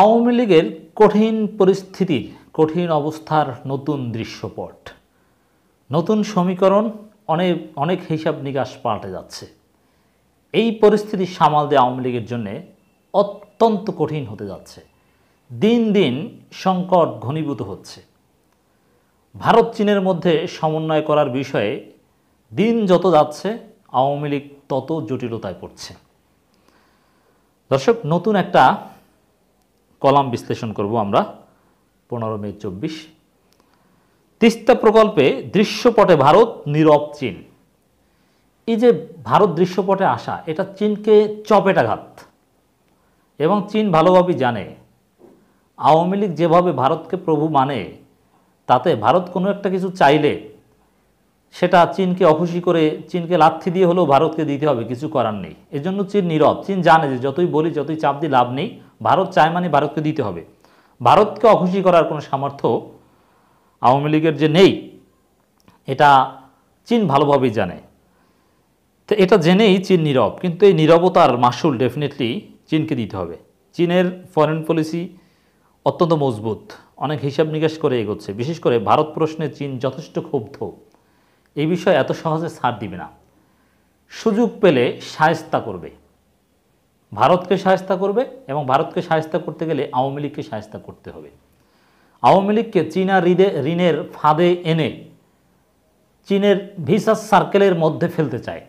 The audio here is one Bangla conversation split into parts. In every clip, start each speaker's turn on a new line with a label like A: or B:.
A: আওয়ামী লীগের কঠিন পরিস্থিতির কঠিন অবস্থার নতুন দৃশ্যপট। নতুন সমীকরণ অনেক অনেক হিসাব নিকাশ পাল্টে যাচ্ছে। এই পরিস্থিতি সামাল দেওয়া আওয়ামী লীগের জন্যে অত্যন্ত কঠিন হতে যাচ্ছে। দিন দিন সংকট ঘনীভূত হচ্ছে। ভারত চীনের মধ্যে সমন্বয় করার বিষয়ে দিন যত যাচ্ছে, আওয়ামী লীগ তত জটিলতায় পড়ছে। দর্শক, নতুন একটা কলাম বিশ্লেষণ করব আমরা পনেরো মে চব্বিশ। তিস্তা প্রকল্পে দৃশ্যপটে ভারত, নীরব চীন। এই যে ভারত দৃশ্যপটে আসা, এটা চীনকে চপেটাঘাত। এবং চীন ভালোভাবেই জানে, আওয়ামী লীগ যেভাবে ভারতকে প্রভু মানে তাতে ভারত কোনো একটা কিছু চাইলে, সেটা চীনকে অখুশি করে, চীনকে লাথি দিয়ে হলেও ভারতকে দিতে হবে, কিছু করার নেই। এজন্য চীন নীরব। চীন জানে যে যতই বলি, যতই চাপ দিয়ে লাভ নেই। ভারত চায় মানে ভারতকে দিতে হবে। ভারতকে অখুশি করার কোনো সামর্থ্য আওয়ামী লীগের যে নেই, এটা চীন ভালোভাবেই জানে। তো এটা জেনেই চীন নীরব, কিন্তু এই নীরবতার মাসুল ডেফিনেটলি চীনকে দিতে হবে। চীনের ফরেন পলিসি অত্যন্ত মজবুত, অনেক হিসাব নিকাশ করে এগোচ্ছে। বিশেষ করে ভারত প্রশ্নে চীন যথেষ্ট ক্ষুব্ধ। এই বিষয়ে এত সহজে ছাড় দিবে না। সুযোগ পেলে সায়স্তা করবে। ভারতকে সায়স্তা করবে এবং ভারতকে সায়স্তা করতে গেলে আওয়ামী লীগকে সায়স্তা করতে হবে। আওয়ামী লীগকে চীনা ঋণে ঋণের ফাঁদে এনে চীনের ভিসা সার্কেলের মধ্যে ফেলতে চায়।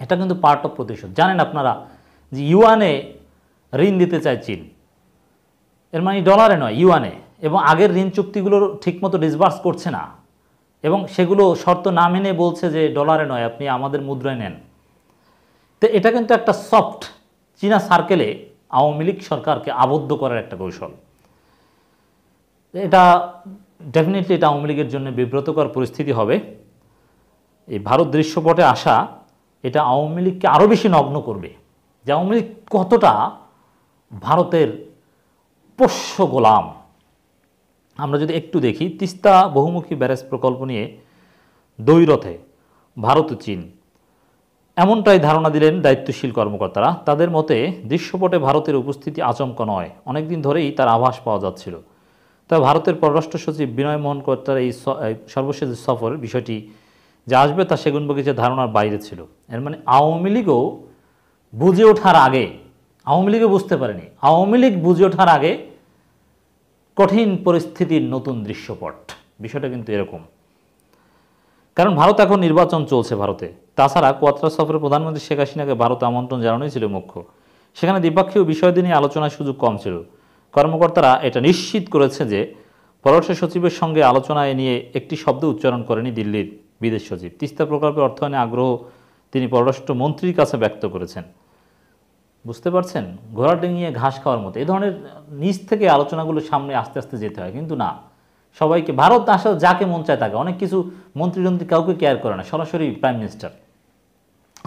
A: এটা কিন্তু পার্ট অফ প্রতিশোধ। জানেন আপনারা যে ইউয়ানে ঋণ দিতে চায় চীন। এর মানে ডলারে নয়, ইউয়ানে। এবং আগের ঋণ চুক্তিগুলোর ঠিকমতো ডিসবার্স করছে না। এবং সেগুলো শর্ত না মেনে বলছে যে ডলারে নয়, আপনি আমাদের মুদ্রায় নেন। তো এটা কিন্তু একটা সফট চীনা সার্কেলে আওয়ামী লীগ সরকারকে আবদ্ধ করার একটা কৌশল। এটা ডেফিনেটলি এটা আওয়ামী লীগের জন্য বিব্রতকর পরিস্থিতি হবে। এই ভারত দৃশ্যপটে আসা এটা আওয়ামী লীগকে আরও বেশি নগ্ন করবে যে আওয়ামী লীগ কতটা ভারতের পোষ্য গোলাম। আমরা যদি একটু দেখি, তিস্তা বহুমুখী ব্যারেজ প্রকল্প নিয়ে দৈরথে ভারত ও চীন এমনটাই ধারণা দিলেন দায়িত্বশীল কর্মকর্তারা। তাদের মতে, দৃশ্যপটে ভারতের উপস্থিতি আচমকা নয়। অনেকদিন ধরেই তার আভাস পাওয়া যাচ্ছিল। তবে ভারতের পররাষ্ট্র সচিব বিনয় মোহন কর্তার এই সর্বশেষ সফর, বিষয়টি যা আসবে তা সেগুন বগিচার ধারণার বাইরে ছিল। এর মানে আওয়ামী লীগও বুঝে ওঠার আগে, আওয়ামী লীগও বুঝতে পারেনি। আওয়ামী লীগ বুঝে ওঠার আগে কঠিন পরিস্থিতির নতুন দৃশ্যপট। বিষয়টা কিন্তু এরকম। কারণ ভারত এখন নির্বাচন চলছে ভারতে। তাছাড়া কোয়াত্রা সফরে প্রধানমন্ত্রী শেখ হাসিনাকে ভারতে আমন্ত্রণ জানানোই ছিল মুখ্য। সেখানে দ্বিপাক্ষীয় বিষয় নিয়ে আলোচনার সুযোগ কম ছিল। কর্মকর্তারা এটা নিশ্চিত করেছে যে পররাষ্ট্র সচিবের সঙ্গে আলোচনায় নিয়ে একটি শব্দ উচ্চারণ করেনি দিল্লির বিদেশ সচিব। তিস্তা প্রকল্পের অর্থায়নে আগ্রহ তিনি পররাষ্ট্র মন্ত্রীর কাছে ব্যক্ত করেছেন। বুঝতে পারছেন? ঘোড়া ডিঙিয়ে ঘাস খাওয়ার মতো। এই ধরনের নিচ থেকে আলোচনাগুলো সামনে আস্তে আস্তে যেতে হয়, কিন্তু না। সবাইকে ভারত আসলে যাকে মন চায় তাকে। অনেক কিছু মন্ত্রীযন্ত্রী কাউকে কেয়ার করে না। সরাসরি প্রাইম মিনিস্টার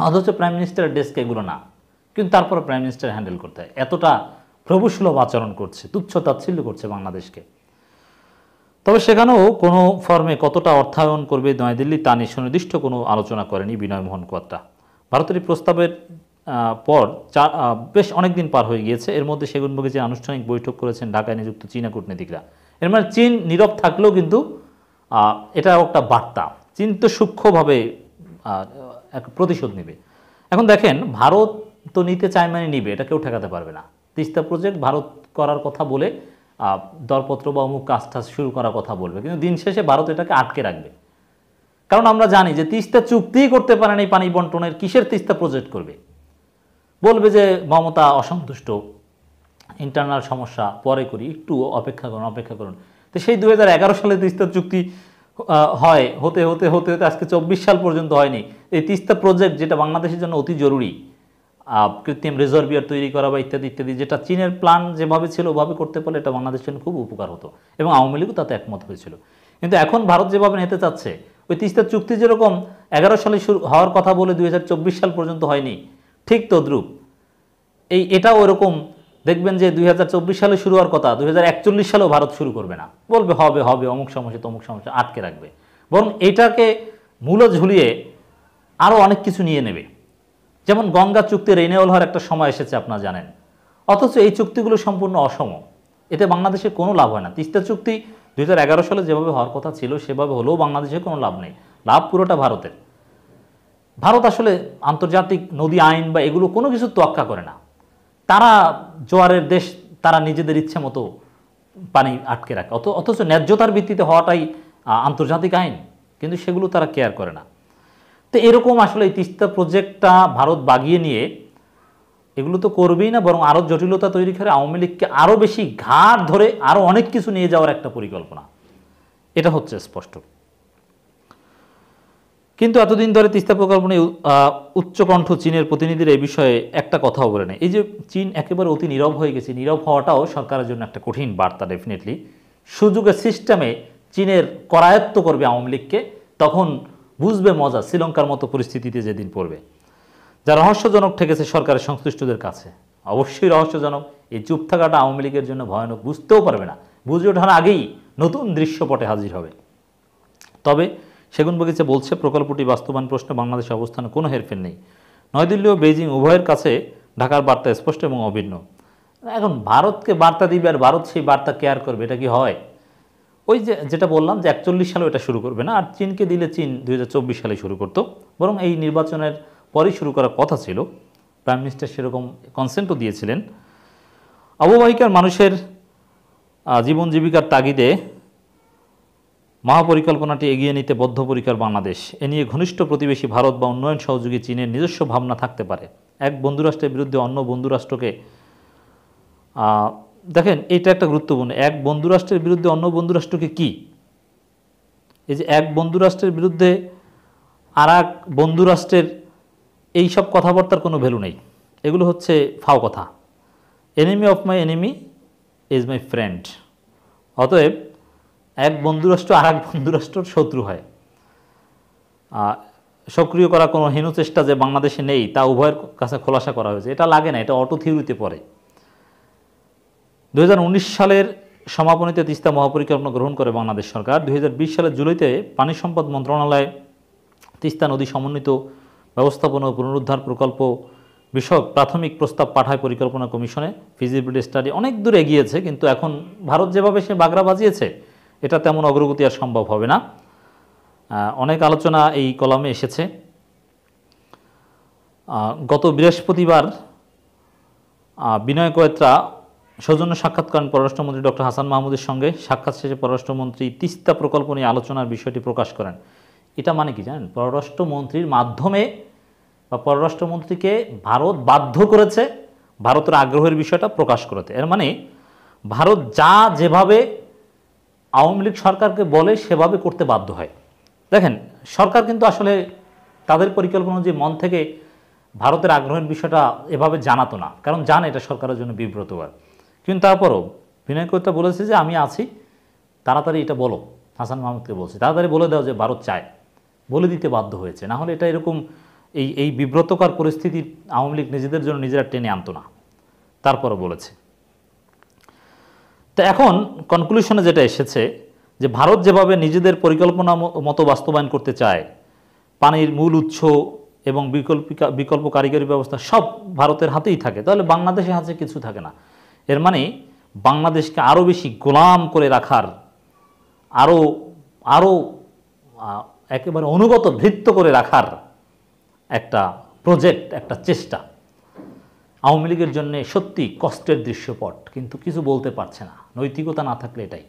A: অথচ প্রাইম মিনিস্টারের ডেস্ক এগুলো না। কিন্তু তারপর প্রাইম মিনিস্টার হ্যান্ডেল করতে হয়। এতটা প্রভুসুলভ আচরণ করছে, তুচ্ছ তাচ্ছিল্য করছে বাংলাদেশকে। তবে সেখানেও কোনো ফর্মে কতটা অর্থায়ন করবে নয়াদিল্লি তা নিয়ে সুনির্দিষ্ট কোনো আলোচনা করেনি বিনয় মোহন কোয়াত্রা। ভারতের এই প্রস্তাবের পর চার বেশ অনেক দিন পার হয়ে গিয়েছে। এর মধ্যে সেগুন যে আনুষ্ঠানিক বৈঠক করেছেন ঢাকায় নিযুক্ত চীনা কূটনীতিকরা। এর মানে চীন নীরব থাকলেও কিন্তু এটা একটা বার্তা। চীন তো সূক্ষ্মভাবে প্রতিশোধ নেবে। এখন দেখেন, ভারত তো নিতে চায় মানে নিবে, এটা কেউ ঠেকাতে পারবে না। তিস্তা প্রজেক্ট ভারত করার কথা বলে দরপত্র বা অমুক কাজ টাজ শুরু করার কথা বলবে, কিন্তু দিন শেষে ভারত এটাকে আটকে রাখবে। কারণ আমরা জানি যে তিস্তা চুক্তিই করতে পারেন এই পানি বন্টনের, কিসের তিস্তা প্রজেক্ট করবে? বলবে যে, মমতা অসন্তুষ্ট ইন্টারনাল সমস্যা, পরে করি, একটু অপেক্ষা করুন অপেক্ষা করুন। তো সেই দু হাজার এগারো সালে তিস্তা চুক্তি হয়, হতে হতে হতে হতে আজকে চব্বিশ সাল পর্যন্ত হয়নি। এই তিস্তা প্রজেক্ট যেটা বাংলাদেশের জন্য অতি জরুরি কৃত্রিম রিজার্ভিয়ার তৈরি করা বা ইত্যাদি ইত্যাদি, যেটা চীনের প্ল্যান যেভাবে ছিল ওভাবে করতে পারলে এটা বাংলাদেশের জন্য খুব উপকার হতো এবং আওয়ামী লীগও তাতে একমত হয়েছিল। কিন্তু এখন ভারত যেভাবে নিতে চাচ্ছে, ওই তিস্তার চুক্তি যেরকম এগারো সালে শুরু হওয়ার কথা বলে দু হাজার চব্বিশ সাল পর্যন্ত হয়নি, ঠিক তদ্রুপ। এই, এটাও ওরকম দেখবেন যে দু হাজার চব্বিশ সালে শুরু হওয়ার কথা দু হাজার একচল্লিশ সালেও ভারত শুরু করবে না। বলবে হবে হবে, অমুক সমস্যা, তমুক সমস্যা, আটকে রাখবে। বরং এটাকে মূল ঝুলিয়ে আরও অনেক কিছু নিয়ে নেবে। যেমন গঙ্গা চুক্তি রেনেওয়াল হওয়ার একটা সময় এসেছে, আপনারা জানেন। অথচ এই চুক্তিগুলো সম্পূর্ণ অসম। এতে বাংলাদেশের কোনো লাভ হয় না। তিস্তা চুক্তি দুই হাজার এগারো সালে যেভাবে হওয়ার কথা ছিল, সেভাবে হলেও বাংলাদেশের কোনো লাভ নেই। লাভ পুরোটা ভারতের। ভারত আসলে আন্তর্জাতিক নদী আইন বা এগুলো কোনো কিছু তোয়াক্কা করে না। তারা জোয়ারের দেশ তারা নিজেদের ইচ্ছে মতো পানি আটকে রাখে। অত, অথচ ন্যায্যতার ভিত্তিতে হওয়াটাই আন্তর্জাতিক আইন। কিন্তু সেগুলো তারা কেয়ার করে না। তো এরকম আসলে এই তিস্তা প্রজেক্টটা ভারত বাগিয়ে নিয়ে, এগুলো তো করবেই না, বরং আরও জটিলতা তৈরি করে আওয়ামী লীগকে আরও বেশি ঘাট ধরে আরও অনেক কিছু নিয়ে যাওয়ার একটা পরিকল্পনা। এটা হচ্ছে স্পষ্ট। কিন্তু এতদিন ধরে তিস্তা প্রকল্প নিয়ে আহ, উচ্চকণ্ঠ চীনের প্রতিনিধিরা এই বিষয়ে একটা কথাও বলে নেই। এই যে চীন একেবারে অতি নীরব হয়ে গেছে নীরব হওয়াটাও সরকারের জন্য একটা কঠিন বার্তা ডেফিনেটলি সুযোগের সিস্টেমে চীনের করায়ত্ত করবে আওয়ামী লীগকে তখন বুঝবে মজা শ্রীলঙ্কার মতো পরিস্থিতিতে যেদিন পড়বে। যা রহস্যজনক ঠেকেছে সরকারের সংশ্লিষ্টদের কাছে। অবশ্যই রহস্যজনক এই চুপ থাকাটা আওয়ামী লীগের জন্য ভয়ানক বুঝতেও পারবে না। বুঝে ওঠার আগেই নতুন দৃশ্যপটে হাজির হবে। তবে সেগুন বগিচা বলছে, প্রকল্পটি বাস্তবায়ন প্রশ্নে বাংলাদেশের অবস্থানে কোনো হেরফের নেই। নয়াদিল্লি ও বেজিং উভয়ের কাছে ঢাকার বার্তা স্পষ্ট এবং অভিন্ন। এখন ভারতকে বার্তা দিবে আর ভারত সেই বার্তা কেয়ার করবে, এটা কি হয়? ওই যে, যেটা বললাম যে একচল্লিশ সালে এটা শুরু করবে না, আর চীনকে দিলে চীন দুই সালে শুরু করতো। বরং এই নির্বাচনের পরেই শুরু করার কথা ছিল। প্রাইম মিনিস্টার সেরকম কনসেন্টও দিয়েছিলেন। অববাহিকার মানুষের জীবন জীবিকার তাগিদে মহাপরিকল্পনাটি এগিয়ে নিতে বদ্ধপরিকর বাংলাদেশ। এ নিয়ে ঘনিষ্ঠ প্রতিবেশী ভারত বা উন্নয়ন সহযোগী চীনের নিজস্ব ভাবনা থাকতে পারে। এক বন্ধুরাষ্ট্রের বিরুদ্ধে অন্য বন্ধুরাষ্ট্রকে দেখেন, এটা একটা গুরুত্বপূর্ণ। এক বন্ধুরাষ্ট্রের বিরুদ্ধে অন্য বন্ধুরাষ্ট্রকে কি? এই যে এক বন্ধুরাষ্ট্রের বিরুদ্ধে আর এক বন্ধুরাষ্ট্রের এই সব কথাবার্তার কোনো ভ্যালু নেই। এগুলো হচ্ছে ফাও কথা। Enemy of my enemy is my friend অতএব এক বন্ধুরাষ্ট্র আর এক বন্ধুরাষ্ট্রর শত্রু হয়। সক্রিয় করা কোনো হীন চেষ্টা যে বাংলাদেশে নেই, তা উভয়ের কাছে খোলাসা করা হয়েছে। এটা লাগে না, এটা অটো থিওরিতে পড়ে। দুই হাজার উনিশ সালের সমাপনীতে তিস্তা মহাপরিকল্পনা গ্রহণ করে বাংলাদেশ সরকার। দুই হাজার বিশ সালের জুলাইতে পানি সম্পদ মন্ত্রণালয় তিস্তা নদী সমন্বিত ব্যবস্থাপনা ও পুনরুদ্ধার প্রকল্প বিষয়ক প্রাথমিক প্রস্তাব পাঠায় পরিকল্পনা কমিশনে। ফিজিবিলিটি স্টাডি অনেক দূর এগিয়েছে, কিন্তু এখন ভারত যেভাবে সে বাগড়া বাজিয়েছে এটা তেমন অগ্রগতি আর সম্ভব হবে না। অনেক আলোচনা এই কলামে এসেছে। গত বৃহস্পতিবার বিনয় কয়েত্রা, সৌজন্য সাক্ষাৎ করেন পররাষ্ট্রমন্ত্রী ডক্টর হাসান মাহমুদের সঙ্গে সাক্ষাৎ শেষে পররাষ্ট্রমন্ত্রী তিস্তা প্রকল্প নিয়ে আলোচনার বিষয়টি প্রকাশ করেন। এটা মানে কি জানেন? পররাষ্ট্রমন্ত্রীর মাধ্যমে বা পররাষ্ট্রমন্ত্রীকে ভারত বাধ্য করেছে ভারতের আগ্রহের বিষয়টা প্রকাশ করতে। এর মানে ভারত যা যেভাবে আওয়ামী লীগ সরকারকে বলে সেভাবে করতে বাধ্য হয়। দেখেন, সরকার কিন্তু আসলে তাদের পরিকল্পনা যে মন থেকে ভারতের আগ্রহের বিষয়টা এভাবে জানাতো না। কারণ জানে এটা সরকারের জন্য বিব্রতকর। কিন্তু তারপরও বিনয় কর্তা বলেছে যে, আমি আছি, তাড়াতাড়ি এটা বলো। হাসান মাহমুদকে বলছে, তাড়াতাড়ি বলে দাও যে ভারত চায়। বলে দিতে বাধ্য হয়েছে। না হলে এটা এরকম এই এই বিব্রতকর পরিস্থিতি আওয়ামী লীগ নিজেদের জন্য নিজেরা টেনে আনতো না। তারপরও বলেছে। তো এখন কনক্লুশনে যেটা এসেছে, যে ভারত যেভাবে নিজেদের পরিকল্পনা মতো বাস্তবায়ন করতে চায়, পানির মূল উৎস এবং বিকল্পিকা, বিকল্প কারিগরি ব্যবস্থা সব ভারতের হাতেই থাকে, তাহলে বাংলাদেশের হাতে কিছু থাকে না। এর মানে বাংলাদেশকে আরও বেশি গোলাম করে রাখার আরও আরও একেবারে অনুগত ভৃত্ত করে রাখার একটা প্রজেক্ট একটা চেষ্টা। আওয়ামী লীগের জন্য সত্যি কষ্টের দৃশ্যপট, কিন্তু কিছু বলতে পারছে না। নৈতিকতা না থাকলে এটাই।